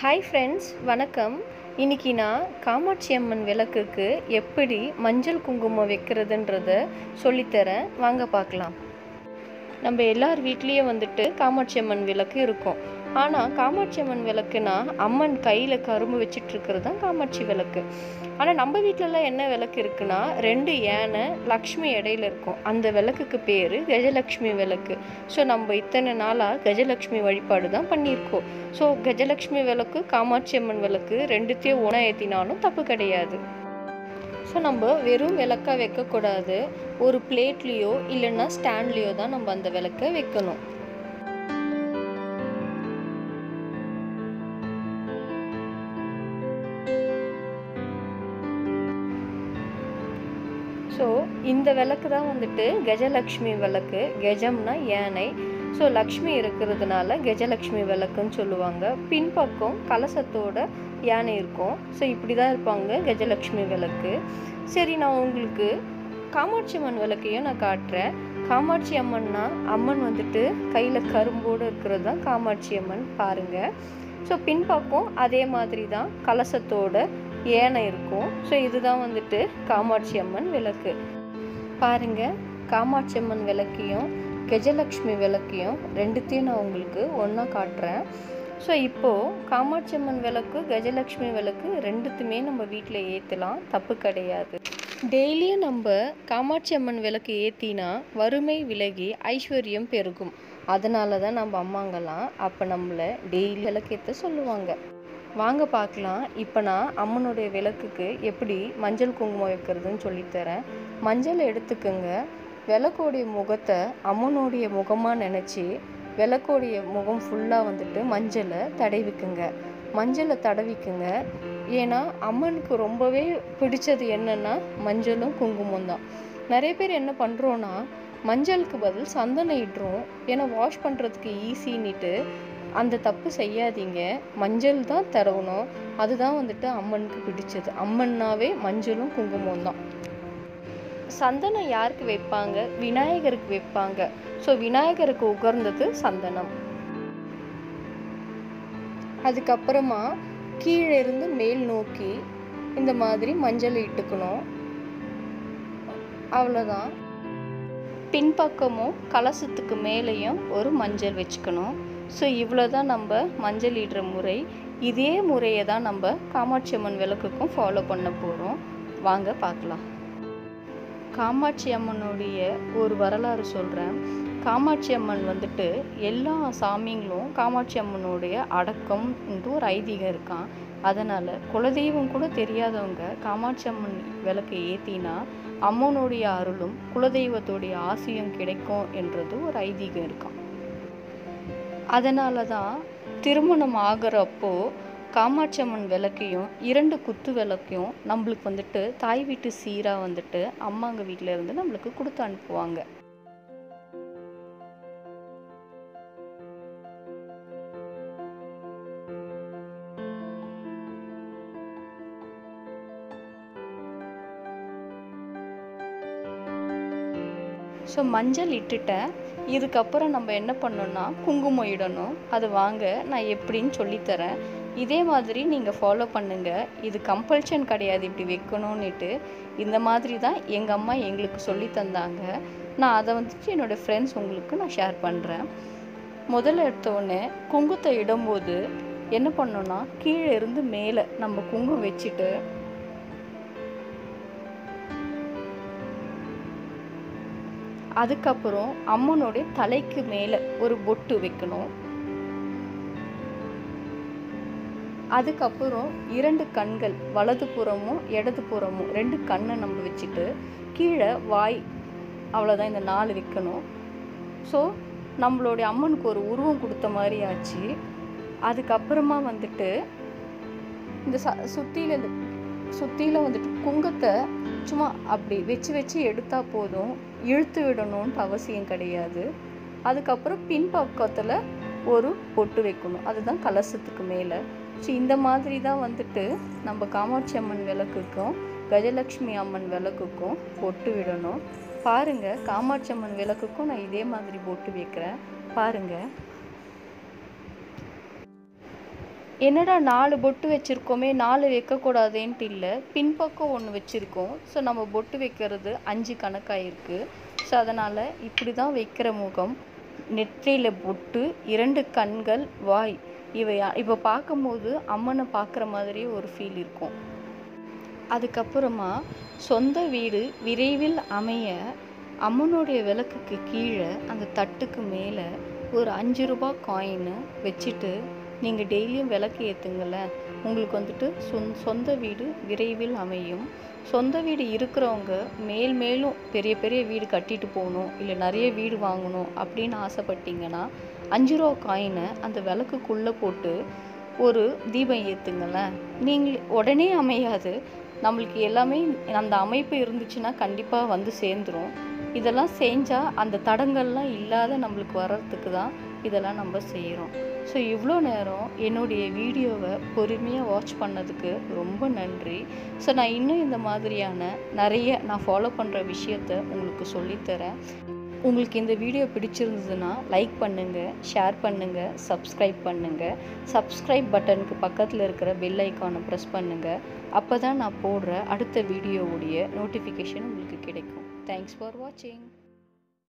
Hi friends வணக்கம். இன்னைக்கு நான் காமாட்சி அம்மன் விளக்குக்கு எப்படி மஞ்சள் குங்குமம் வைக்கிறதுன்றத சொல்லித்தரேன். வாங்க பார்க்கலாம். நம்ம எல்லார் வீட்லேயும் வந்துட்டு காமாட்சி அம்மன் விளக்கு இருக்கும். ஆனால் காமாட்சி அம்மன் விளக்குனா அம்மன் கையில் கரும்பு வச்சுட்டு இருக்கிறது தான் காமாட்சி விளக்கு. ஆனால் நம்ம வீட்டிலலாம் என்ன விளக்கு இருக்குன்னா ரெண்டு யானை லக்ஷ்மி இடையில இருக்கும். அந்த விளக்குக்கு பேர் கஜலக்ஷ்மி விளக்கு. ஸோ நம்ம இத்தனை நாளாக கஜலக்ஷ்மி வழிபாடு தான் பண்ணியிருக்கோம். ஸோ கஜலக்ஷ்மி விளக்கு காமாட்சி அம்மன் விளக்கு ரெண்டுத்தையும் உண ஏற்றினாலும் தப்பு கிடையாது. ஸோ நம்ம வெறும் விளக்காக வைக்கக்கூடாது. ஒரு பிளேட்லேயோ இல்லைன்னா ஸ்டாண்ட்லேயோ தான் நம்ம அந்த விளக்கை வைக்கணும். ஸோ இந்த விளக்கு தான் வந்துட்டு கஜலக்ஷ்மி விளக்கு. கஜம்னா யானை. ஸோ லக்ஷ்மி இருக்கிறதுனால கஜலக்ஷ்மி விளக்குன்னு சொல்லுவாங்க. பின்பக்கம் கலசத்தோட யானை இருக்கும். ஸோ இப்படி தான் இருப்பாங்க கஜலக்ஷ்மி விளக்கு. சரி நான் உங்களுக்கு காமாட்சி அம்மன் விளக்கையும் நான் காட்டுறேன். காமாட்சி அம்மன்னா அம்மன் வந்துட்டு கையில் கரும்போடு இருக்கிறது தான் காமாட்சி அம்மன் பாருங்கள் ஸோ பின்பக்கம் அதே மாதிரி தான் கலசத்தோட ஏனை இருக்கும். ஸோ இதுதான் வந்துட்டு காமாட்சி அம்மன் விளக்கு. பாருங்க காமாட்சி அம்மன் விளக்கையும் கஜலக்ஷ்மி விளக்கையும் ரெண்டுத்தையும் நான் உங்களுக்கு ஒன்றா காட்டுறேன். ஸோ இப்போது காமாட்சி அம்மன் விளக்கு கஜலக்ஷ்மி விளக்கு ரெண்டுத்துமே நம்ம வீட்டில் ஏற்றலாம் தப்பு கிடையாது. டெய்லியும் நம்ம காமாட்சி அம்மன் விளக்கு ஏற்றினா வறுமை விலகி ஐஸ்வர்யம் பெருகும். அதனால தான் நம்ம அம்மாங்கெல்லாம் அப்போ நம்மளை டெய்லி விளக்கேற்ற சொல்லுவாங்க. வாங்க பார்க்கலாம். இப்போ நான் அம்மனுடைய விளக்குக்கு எப்படி மஞ்சள் குங்குமம் வைக்கிறதுன்னு சொல்லித்தரேன் மஞ்சள் எடுத்துக்கோங்க. விளக்கோடைய முகத்தை அம்மனுடைய முகமாக நினச்சி விளக்கோடைய முகம் ஃபுல்லாக வந்துட்டு மஞ்சளை தடவிக்குங்க. மஞ்சளை தடவிக்குங்க. ஏன்னா அம்மனுக்கு ரொம்பவே பிடிச்சது என்னென்னா மஞ்சளும் குங்குமம் தான். நிறைய பேர் என்ன பண்ணுறோன்னா மஞ்சளுக்கு பதில் சந்தனம் இட்டுரும். ஏன்னா வாஷ் பண்ணுறதுக்கு ஈஸின்னுட்டு அந்த தப்பு செய்யாதீங்க. மஞ்சள் தான் தரவணும் அதுதான் வந்துட்டு அம்மனுக்கு பிடிச்சது. அம்மன்னாவே மஞ்சளும் குங்குமம் தான். சந்தனம் யாருக்கு வைப்பாங்க? விநாயகருக்கு வைப்பாங்க. ஸோ விநாயகருக்கு உகர்ந்தது சந்தனம். அதுக்கப்புறமா கீழே இருந்து மேல் நோக்கி இந்த மாதிரி மஞ்சள் இட்டுக்கணும். அவ்வளோதான் பின்பக்கமும் கலசத்துக்கு மேலேயும் ஒரு மஞ்சள் வச்சுக்கணும். ஸோ இவ்வளோ தான் நம்ம மஞ்சள் இடுற முறை. இதே முறையை தான் நம்ம காமாட்சி அம்மன் விளக்குக்கும் ஃபாலோ பண்ண போகிறோம் வாங்க பார்க்கலாம். காமாட்சி அம்மனுடைய ஒரு வரலாறு சொல்கிறேன் காமாட்சி அம்மன் வந்துட்டு எல்லா சாமிங்களும் காமாட்சி அம்மனுடைய அடக்கம் என்று ஒரு ஐதீகம் இருக்கான். அதனால் குலதெய்வம் கூட தெரியாதவங்க காமாட்சி அம்மன் விளக்கை ஏற்றினா அம்மனுடைய அருளும் குலதெய்வத்துடைய ஆசையும் கிடைக்கும் என்றது ஒரு ஐதீகம் இருக்கான். அதனால தான் திருமணம் ஆகிறப்போ காமாட்சி அம்மன் விளக்கையும் இரண்டு குத்து விளக்கையும் நம்மளுக்கு வந்துட்டு தாய் வீட்டு சீராக வந்துட்டு அம்மாங்க வீட்டில் இருந்து நம்மளுக்கு கொடுத்து அனுப்புவாங்க. ஸோ மஞ்சள் இட்டுட்டேன். இதுக்கப்புறம் நம்ம என்ன பண்ணணும்னா குங்குமம் இடணும். அது வாங்க நான் எப்படின்னு சொல்லித்தரேன். இதே மாதிரி நீங்கள் ஃபாலோ பண்ணுங்கள் இது கம்பல்ஷன் கிடையாது இப்படி வைக்கணும்னுட்டு. இந்த மாதிரி தான் எங்கள் அம்மா எங்களுக்கு சொல்லி தந்தாங்க. நான் அதை வந்துட்டு என்னோடய ஃப்ரெண்ட்ஸ் உங்களுக்கு நான் ஷேர் பண்ணுறேன் முதல்ல எடுத்தோடனே குங்குத்தை இடும்போது என்ன பண்ணோன்னா கீழே இருந்து மேலே நம்ம குங்குமம் வச்சுட்டு அதுக்கப்புறம் அம்மனுடைய தலைக்கு மேலே ஒரு பொட்டு வைக்கணும். அதுக்கப்புறம் இரண்டு கண்கள் வலது புறமும் இடது புறமும் ரெண்டு கண்ணை நம்ம வச்சுட்டு கீழே வாய் அவ்வளோதான் இந்த நாலு வைக்கணும். ஸோ நம்மளுடைய அம்மனுக்கு ஒரு உருவம் கொடுத்த மாதிரி ஆச்சு. அதுக்கப்புறமா வந்துட்டு இந்த ச சுற்றியில் இந்த சுற்றியில் வந்துட்டு குங்கத்தை சும்மா அப்படி வச்சு வச்சு எடுத்தால் போதும். இழுத்து விடணுன்ட்டு அவசியம் கிடையாது. அதுக்கப்புறம் பின்பக்கத்தில் ஒரு பொட்டு வைக்கணும். அதுதான் கலசத்துக்கு மேலே. ஸோ இந்த மாதிரி தான் வந்துட்டு நம்ம காமாட்சி அம்மன் விளக்குக்கும் கஜலக்ஷ்மி அம்மன் விளக்குக்கும் பொட்டு விடணும். பாருங்கள் காமாட்சி அம்மன் விளக்குக்கும் நான் இதே மாதிரி பொட்டு வைக்கிறேன். பாருங்கள் என்னடா நாலு பொட்டு வச்சுருக்கோமே நாலு வைக்கக்கூடாதேன்ட்டு இல்லை. பின்பக்கம் ஒன்று வச்சுருக்கோம். ஸோ நம்ம பொட்டு வைக்கிறது அஞ்சு கணக்காயிருக்கு. ஸோ அதனால் இப்படி தான் வைக்கிற முகம். நெற்றியில் பொட்டு இரண்டு கண்கள் வாய். இவை இப்போ பார்க்கும்போது அம்மனை பார்க்குற மாதிரியே ஒரு ஃபீல் இருக்கும். அதுக்கப்புறமா சொந்த வீடு விரைவில் அமைய அம்மனுடைய விளக்குக்கு கீழே அந்த தட்டுக்கு மேலே ஒரு அஞ்சு ரூபா காயின்னு வச்சுட்டு நீங்கள் டெய்லியும் விளக்கு ஏற்றுங்களேன் உங்களுக்கு வந்துட்டு சொந் சொந்த வீடு விரைவில் அமையும். சொந்த வீடு இருக்கிறவங்க மேல் மேலும் பெரிய பெரிய வீடு கட்டிட்டு போகணும் இல்லை நிறைய வீடு வாங்கணும் அப்படின்னு ஆசைப்பட்டீங்கன்னா அஞ்சு ரூபா காயினை அந்த விளக்குக்குள்ளே போட்டு ஒரு தீபம் ஏற்றுங்களேன் நீங்கள் உடனே அமையாது. நம்மளுக்கு எல்லாமே அந்த அமைப்பு இருந்துச்சுன்னா கண்டிப்பாக வந்து சேர்ந்துரும். இதெல்லாம் செஞ்சால் அந்த தடங்கள்லாம் இல்லாத நம்மளுக்கு வர்றதுக்கு தான் இதெல்லாம் நம்ம செய்கிறோம் ஸோ இவ்வளோ நேரம் என்னுடைய வீடியோவை பொறுமையாக வாட்ச் பண்ணதுக்கு ரொம்ப நன்றி. ஸோ நான் இன்னும் இந்த மாதிரியான நிறைய நான் ஃபாலோ பண்ணுற விஷயத்த உங்களுக்கு சொல்லித்தரேன். உங்களுக்கு இந்த வீடியோ பிடிச்சிருந்ததுன்னா லைக் பண்ணுங்கள் ஷேர் பண்ணுங்கள் சப்ஸ்கிரைப் பண்ணுங்கள் சப்ஸ்கிரைப் பட்டனுக்கு பக்கத்தில் இருக்கிற பெல் ஐக்கானை ப்ரெஸ் பண்ணுங்கள் அப்போ தான் நான் போடுற அடுத்த வீடியோவுடைய நோட்டிஃபிகேஷன் உங்களுக்கு கிடைக்கும். தேங்க்ஸ் ஃபார் வாட்சிங்